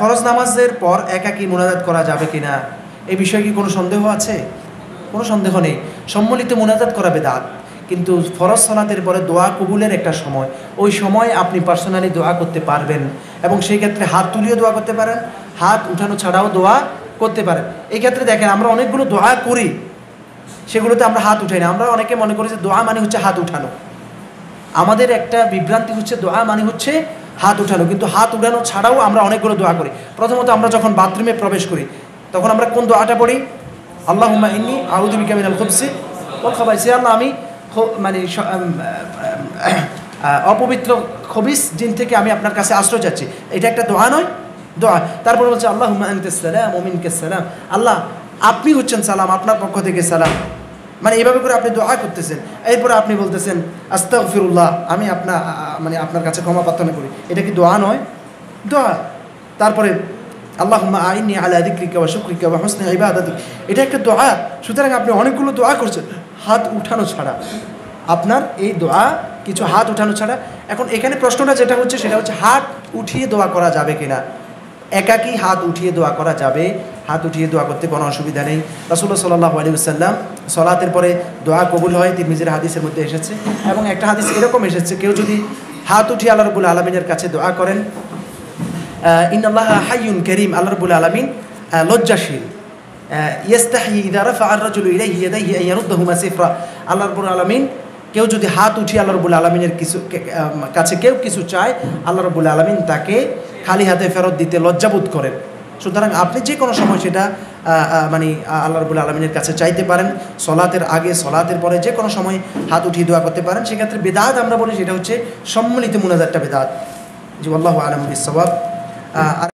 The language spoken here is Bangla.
ফরজ নামাজের পর একাকী মোনাজাত করা যাবে কিনা? এই বিষয়ে কি কোনো সন্দেহ আছে? কোনো সন্দেহ নেই। সম্মিলিত মোনাজাত করা বেদাত। কিন্তু ফরজ সলাতের পরে দোয়া কবুলের একটা সময়। ওই সময় আপনি পার্সোনালি দোয়া করতে পারবেন এবং সেই ক্ষেত্রে হাত তুলিয়ে দোয়া করতে পারেন। হাত উঠানো ছাড়াও দোয়া করতে পারেন। এই ক্ষেত্রে দেখেন, আমরা অনেকগুলো দোয়া করি। সেগুলোতে আমরা হাত উঠাই না। আমরা অনেকে মনে করি যে দোয়া মানে হচ্ছে হাত উঠানো। আমাদের একটা বিভ্রান্তি হচ্ছে দোয়া মানে হচ্ছে হাত উঠানো কিন্তু হাত উঠানো ছাড়াও আমরা অনেকগুলো দোয়া করি। প্রথমত আমরা যখন বাথরুমে প্রবেশ করি, তখন আমরা কোন দোয়াটা পড়ি? আল্লাহ ইন্নি আউদুবিকা মিনাল খুবসি বল খাবাই সে আল্লাহ, আমি মানে অপবিত্র খবিস জিন থেকে আমি আপনার কাছে আশ্রয় চাচ্ছি। এটা একটা দোয়া নয়, দোয়া। তারপরে বলছে আল্লাহ আনতে সালাম ওমিনকে সালাম। আল্লাহ, আপনি হচ্ছেন সালাম, আপনার পক্ষ থেকে সালাম। মানে এইভাবে করে আপনি দোয়া করতেছেন। এরপরে আপনি বলতেছেন, আস্তাগফিরুল্লাহ, আমি আপনার মানে আপনার কাছে ক্ষমা প্রার্থনা করি। এটা কি দোয়া নয়? দোয়া। তারপরে আল্লাহ আইনি আলা দিক্রিকা বা শুক্রিকা বা হোসনে ইবাদাতি এটা একটা দোয়া। সুতরাং আপনি অনেকগুলো দোয়া করছেন। হাত উঠানো ছাড়া। আপনার এই দোয়া কিছু হাত উঠানো ছাড়া। এখন এখানে প্রশ্নটা যেটা হচ্ছে, সেটা হচ্ছে হাত উঠিয়ে দোয়া করা যাবে কিনা? একাকী হাত উঠিয়ে দোয়া করা যাবে। হাত উঠিয়ে দোয়া করতে কোনো অসুবিধা নেই। রাসুল্লাহ সাল্লাহ আলী সাল্লাম সলাতের পরে দোয়া কবুল হয়, তিরমিজের হাদিসের মধ্যে এসেছে এবং একটা হাদিস এরকম এসেছে, কেউ যদি হাত উঠিয়ে আল্লাহ রবুল আলমিনের কাছে দোয়া করেন ইন আল্লাহ হাইয়ুন করিম, আল্লাহ রবুল আলমিন লজ্জাশীল। ইয়েস্তাহি ইদা রফা আর রাজুল ইলাইহি ইয়াদাইহি আন ইয়ারুদ্দাহুমা সিফরা। আল্লাহ রবুল আলমিন কেউ যদি হাত উঠিয়ে আল্লাহ রবুল আলমিনের কিছু কাছে কেউ কিছু চায়, আল্লাহ রবুল আলমিন তাকে খালি হাতে ফেরত দিতে লজ্জাবোধ করেন। সুতরাং আপনি যে কোনো সময় সেটা মানে আল্লাহ রবুল আলমিনের কাছে চাইতে পারেন। সলাতের আগে, সলাতের পরে যে কোনো সময় হাত উঠিয়ে দোয়া করতে পারেন। সেক্ষেত্রে বেদাত আমরা বলি সেটা হচ্ছে সম্মিলিত মুনাজারটা বেদাত। জি আল্লাহ আলম সবাব